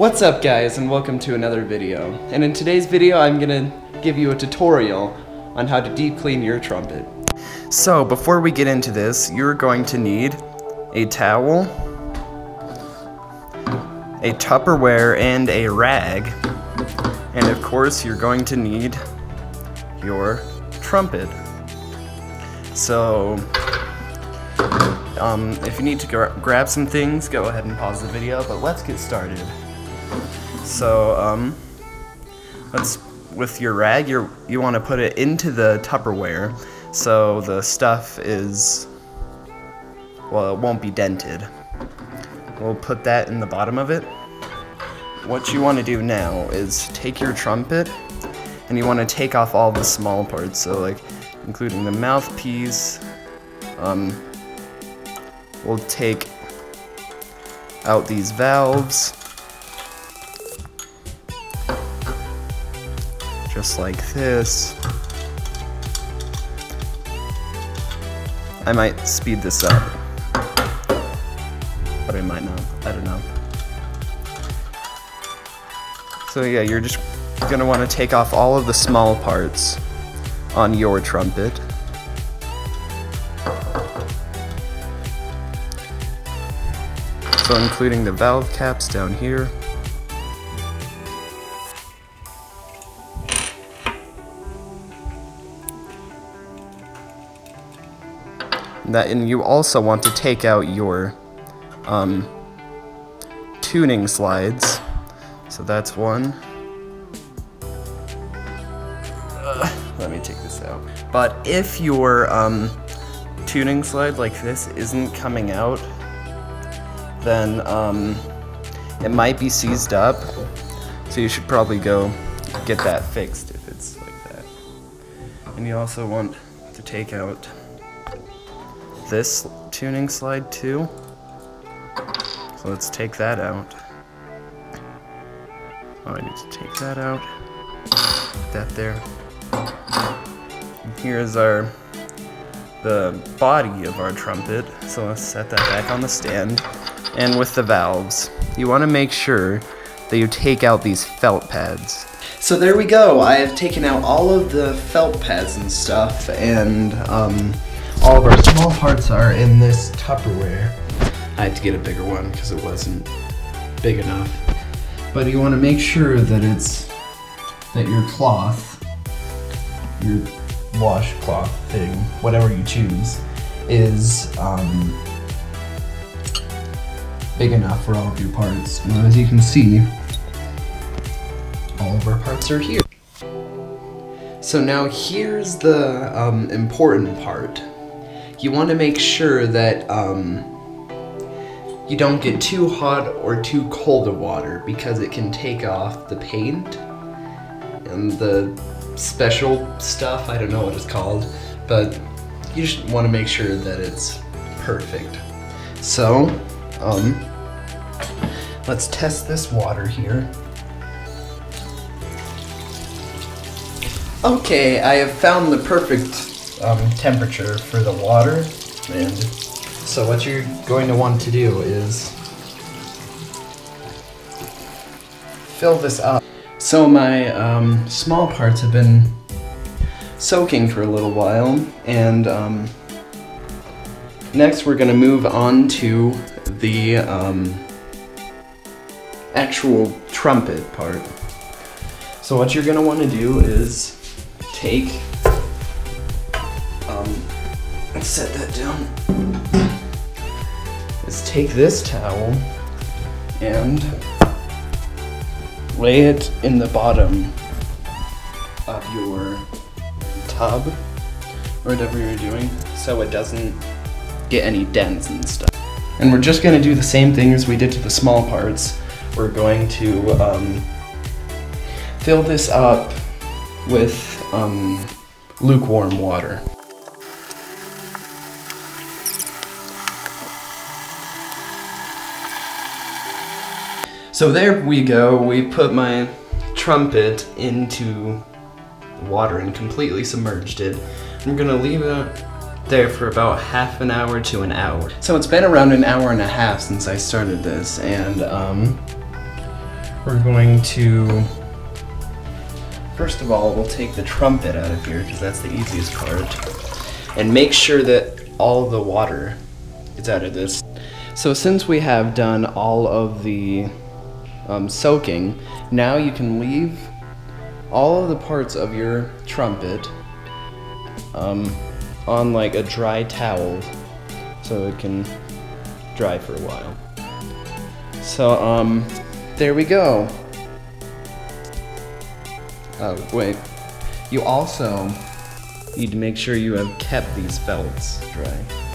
What's up guys and welcome to another video. And in today's video I'm gonna give you a tutorial on how to deep clean your trumpet. So before we get into this, you're going to need a towel, a Tupperware, and a rag. And of course you're going to need your trumpet. So um, if you need to gra grab some things, go ahead and pause the video, but let's get started. So, um, let's, with your rag, you you want to put it into the Tupperware so the stuff is, well, it won't be dented. We'll put that in the bottom of it. What you want to do now is take your trumpet and you want to take off all the small parts, so like including the mouthpiece, um, we'll take out these valves just like this. I might speed this up. But I might not. I don't know. So yeah you're just gonna want to take off all of the small parts on your trumpet. So including the valve caps down here. That, and you also want to take out your um, tuning slides. So that's one. Uh, let me take this out. But if your um, tuning slide like this isn't coming out, then um, it might be seized up. So you should probably go get that fixed if it's like that. And you also want to take out this tuning slide too. So let's take that out. Oh, I need to take that out. Put that there. And here's our the body of our trumpet. So let's set that back on the stand and with the valves. You want to make sure that you take out these felt pads. So there we go. I have taken out all of the felt pads and stuff, and um, all of our small parts are in this Tupperware. I had to get a bigger one because it wasn't big enough. But you want to make sure that it's that your cloth, your washcloth thing, whatever you choose, is um, big enough for all of your parts. And as you can see, all of our parts are here. So now here's the um, important part. You want to make sure that um, you don't get too hot or too cold of water because it can take off the paint and the special stuff, I don't know what it's called, but you just want to make sure that it's perfect. So, um, Let's test this water here. Okay, I have found the perfect um, temperature for the water. And so what you're going to want to do is fill this up. So my um, small parts have been soaking for a little while and um, next we're going to move on to the um, actual trumpet part. So what you're gonna wanna do is take, let's set that down, is take this towel and lay it in the bottom of your tub or whatever you're doing so it doesn't get any dents and stuff. And we're just gonna do the same thing as we did to the small parts we're going to um, fill this up with um, lukewarm water. So there we go, we put my trumpet into the water and completely submerged it. I'm gonna leave it there for about half an hour to an hour. So it's been around an hour and a half since I started this, and um, we're going to first of all we'll take the trumpet out of here because that's the easiest part and make sure that all the water is out of this so since we have done all of the um, soaking now you can leave all of the parts of your trumpet um, on like a dry towel so it can dry for a while so um there we go. Oh, wait. You also need to make sure you have kept these felts dry.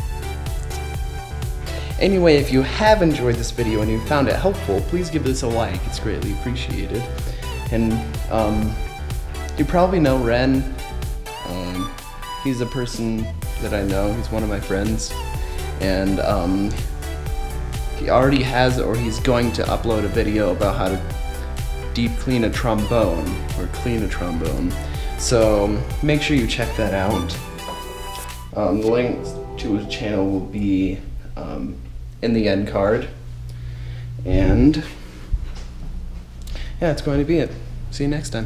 Anyway, if you have enjoyed this video and you found it helpful, please give this a like. It's greatly appreciated. And um, you probably know Ren. Um, he's a person that I know. He's one of my friends. And um, he already has or he's going to upload a video about how to deep clean a trombone or clean a trombone. So make sure you check that out. Um, the link to his channel will be um, in the end card. And yeah, that's going to be it. See you next time.